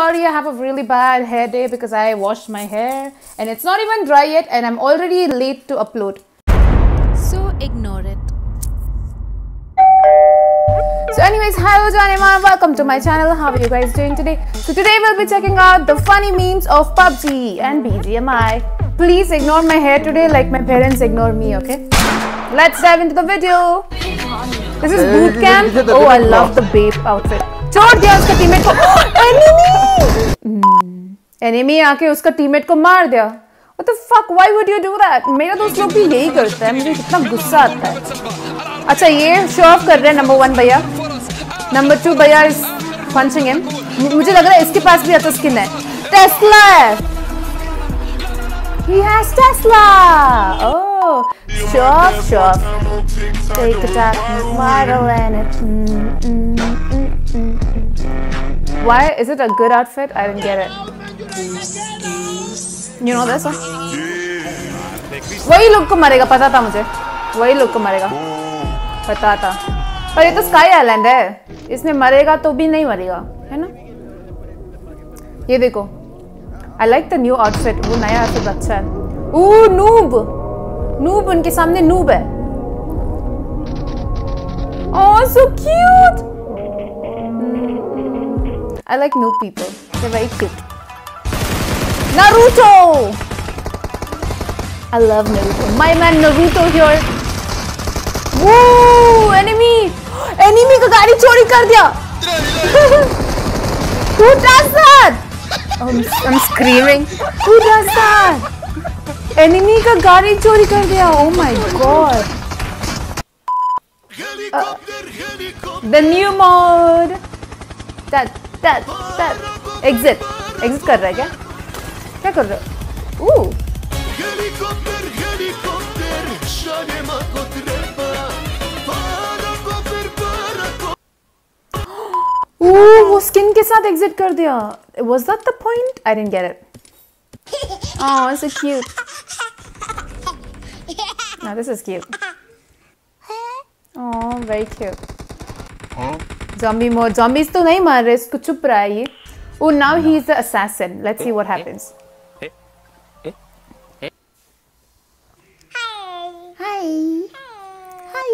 sorry I have a really bad hair day because I washed my hair and it's not even dry yet and I'm already late to upload. So ignore it. So anyways, hello Janima, welcome to my channel. How are you guys doing today? So today we'll be checking out the funny memes of PUBG and BGMI. Please ignore my hair today like my parents ignore me, okay? Let's dive into the video. This is boot camp. Oh, I love the babe outfit. छोड़ दिया उसका teammate को enemy enemy आके उसका teammate को मार दिया What the fuck? Why would you do that? मेरा दोस्त लोग भी यही करता है मुझे कितना गुस्सा आता है अच्छा ये शो ऑफ़ कर रहे हैं नंबर वन भैया नंबर टू भैया इज़ पंचिंग हिम मुझे लग रहा है इसके पास भी अच्छा स्किन है टेस्ला है He has Tesla. Oh, show off, show off. Take a tap, viral and it. Mm, mm, mm. Why is it a good outfit? I didn't get it. You know this one? वही लोग को मरेगा पता था मुझे। वही लोग को मरेगा। पता था। पर ये तो स्काई आइलैंड है। इसमें मरेगा तो भी नहीं मरेगा है ना? ये देखो। I like the new outfit वो नया आउटफिट अच्छा है। ओ नूब नूब उनके सामने नूब है। Oh, so cute! I like noob people. They're very cute. Naruto! I love Naruto. My man Naruto here. Woo! Enemy! Enemy का गाड़ी चोरी कर दिया. Who does that? I'm, I'm screaming. Who does that? Enemy का गाड़ी चोरी कर दिया. Oh my god. Uh, the new mode. टैच टैच एग्जिट एग्जिट कर रहा है क्या? क्या कर रहा है? वो स्किन के साथ एग्जिट कर दिया। Was that the point I didn't get it cute very cute zombie more zombies तो नहीं मार रहे इसको चुप रहा है oh, oh, ये ओ now he is the assassin let's see what happens hi hi hi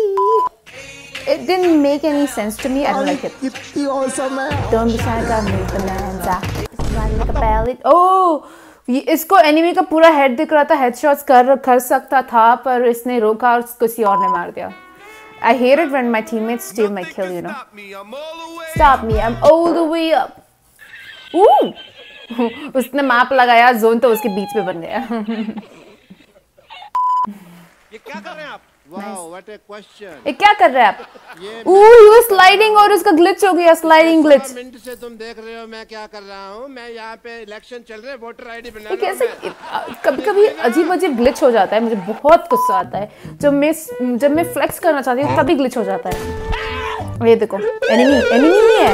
it didn't make any sense to me I don't like it इतनी ऑसम है डोंट बी शाय का मेक द मैन सा like इसको anime का पूरा head दिख रहा था हेडशॉट्स कर कर सकता था पर इसने रोका और किसी और ने मार दिया। I hate it when my teammates steal my kill, you know. Stop me, I'm all the way. Stop me, I'm all the way up. Ooh! उसने मैप लगाया जोन तो उसके बीच में बन गया ये क्या कर रहे हैं आप? ये क्या कर रहे हैं आप? sliding और उसका ग्लिच हो गया स्लाइडिंग ग्लिच मिनट से तुम देख रहे हो मैं क्या कर रहा हूँ। मैं यहाँ पे इलेक्शन चल रहे वोटर आईडी बना ये रहा हूँ कैसे कभी कभी अजीब अजीब ग्लिच हो जाता है मुझे बहुत गुस्सा आता है। जब मैं जब मैं फ्लेक्स करना चाहती हूँ तभी ग्लिच हो जाता है। ये देखो एनिमी एनिमी नहीं है।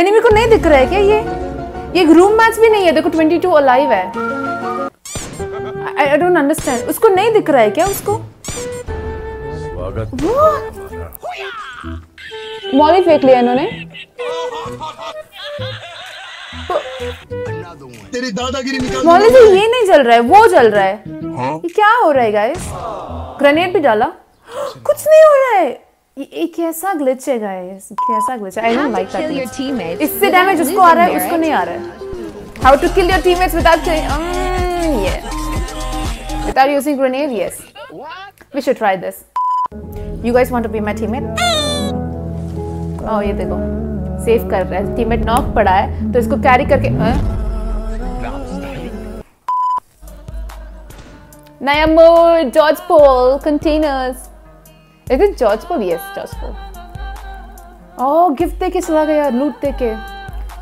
एनिमी को नहीं दिख रहा है क्या ये? ये रूम मैच भी नहीं है देखो 22 अलाइव है। आई डोंट अंडरस्टैंड उसको नहीं दिख रहा है क्या उसको? मॉली फेंक लिया इन्होंने। तेरी दादागिरी निकाल मॉली से ये नहीं जल रहा है वो जल रहा है। ये क्या हो रहा है गाइस ग्रेनेड भी डाला। कुछ नहीं हो रहा है। ये कैसा ग्लिच है गाइस कैसा ग्लिच है। आई डोंट लाइक दैट इससे डैमेज उसको आ रहा है उसको नहीं आ रहा है। How to kill your teammates without killing yeah without using grenade yes. We should try this. You guys want to be my teammate? Oh ये देखो। सेव कर रहा है। टीममेट नॉक पड़ा है। तो इसको कैरी करके हाँ? नया mode George Pole containers is it George Pole yes George Pole oh gift देके चला गया लूट देके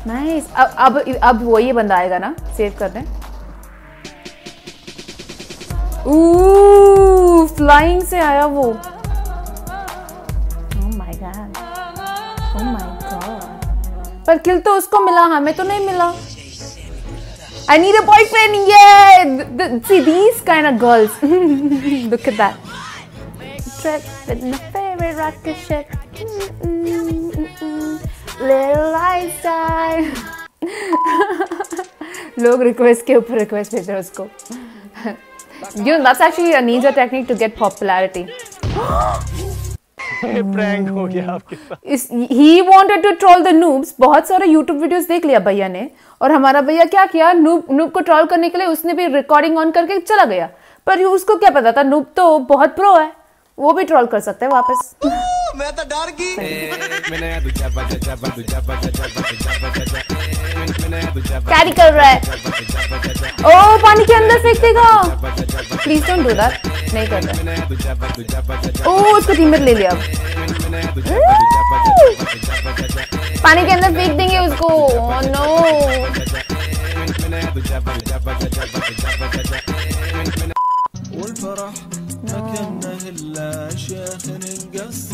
नाइस अब अब अब वही बंदा आएगा ना? सेव करने Ooh, फ्लाइंग से आया वो। पर किल तो उसको मिला हमें तो नहीं मिला I need a boyfriend, yeah! Th- th- see, these kind of girls. Look at that. Trip in my favorite rocket ship. Mm-mm, mm-mm. Little lifestyle. लोग रिक्वेस्ट के ऊपर रिक्वेस्ट भेज रहे हैं उसको You know, that's actually a ninja technique to get popularity. Prank हो गया आपके साथ ही wanted to troll the noobs बहुत सारे यूट्यूब वीडियोस देख लिया भैया ने और हमारा भैया क्या किया नूब नूब को ट्रोल करने के लिए उसने भी रिकॉर्डिंग ऑन करके चला गया पर उसको क्या पता था नूब तो बहुत प्रो है वो भी ट्रोल कर सकते है वापस मैं तो डर गई कैरी कर रहा है। ओ पानी के अंदर फेंक प्लीज़ डोंट डू दैट नहीं कर रहा ओ उसको टीमर ले लिया हम्म। पानी के अंदर फेंक देंगे उसको। नो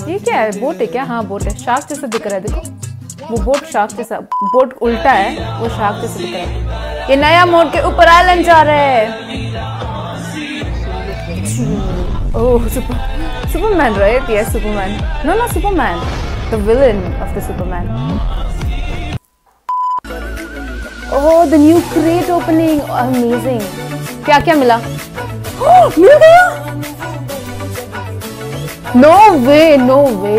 ये क्या है? बोट है क्या? हाँ बोट है। शार्क जैसा दिख रहा है, देखो। वो बोट शार्क जैसा बोट उल्टा है, वो शार्क दिख रहा है ये नया मोड के ऊपर आइलैंड जा रहे हैं। ओह super Superman right yes Superman. No no Superman. The villain of the Superman. Oh the new crate opening amazing क्या क्या मिला? मिल गया? नो वे नो वे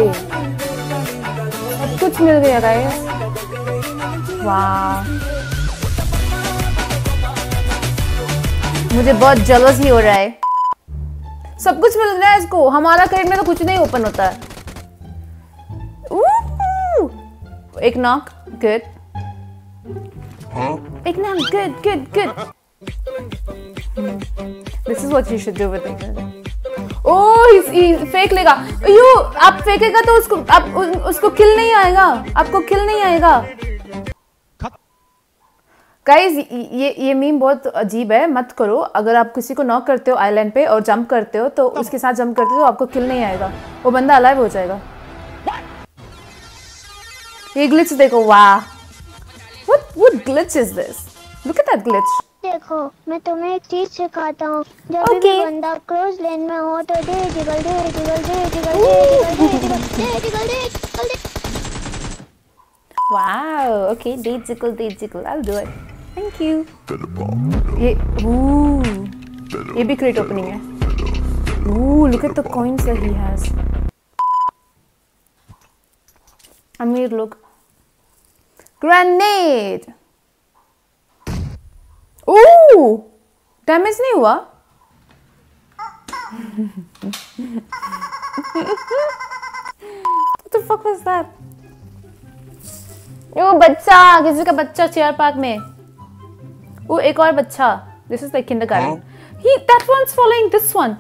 मिल गया गाइस वाह मुझे बहुत जलस ही हो रहा है। सब कुछ मिल रहा है इसको। हमारा क्रेट में तो कुछ नहीं ओपन होता है। एक नॉक गुड एक knock good good good this is what you should do with oh फेंक लेगा यू आप फेंकेगा तो उसको आप उ, उसको किल नहीं आएगा। आपको किल नहीं आएगा। गाइस ये ये मीम बहुत अजीब है मत करो। अगर आप किसी को नॉक करते हो आइलैंड पे और जंप करते हो तो उसके साथ जंप करते हो तो आपको किल नहीं आएगा। वो बंदा अलाइव हो जाएगा। ये ग्लिच देखो वाह। What what glitch is this look at that glitch देखो मैं तुम्हें एक चीज़ सिखाता हूँ जब okay. भी बंदा क्लोज लेन में हो तो दे jiggle they jiggle they jiggle they jiggle they jiggle they jiggle they Wow. Okay, date jiggle, date jiggle. I'll do it. Thank you. ये ooh, ये भी crate opening है. Ooh, look at the coins that he has. अमीर लोग. Grenade. Damage नहीं हुआ? तो the बच्चा किसी का बच्चा चेयर पार्क में। वो एक और बच्चा this is the kindergarten that one following this one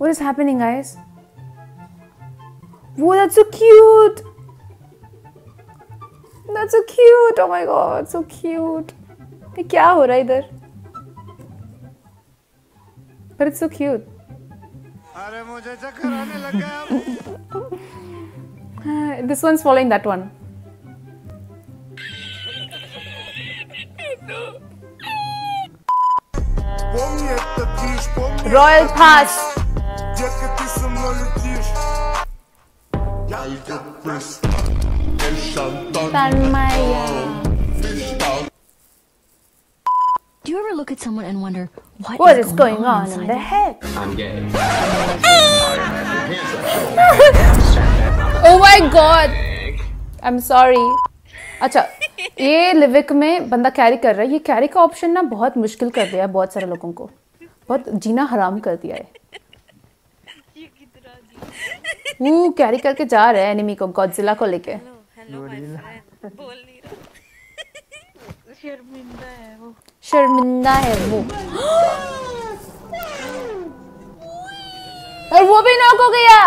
what is happening guys वो that's so cute That's so cute. Oh my god, so cute. ये क्या हो रहा But it's so cute. This one's following that one. Royal pass. Tanmaya. Do you ever look at someone and wonder what, What is going going, on inside in the head? oh my god! I'm sorry. अच्छा ये लिविक में बंदा carry कर रहा है ये carry का option ना बहुत मुश्किल कर दिया है बहुत सारे लोगों को बहुत जीना हराम कर दिया है वो कैरी करके जा रहा है एनिमी को गॉडजिला को लेके शर्मिंदा है वो और वो भी नॉक हो गया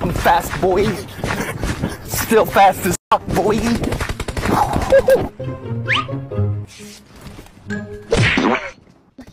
I'm fast, boy. Still fast as fuck, boy.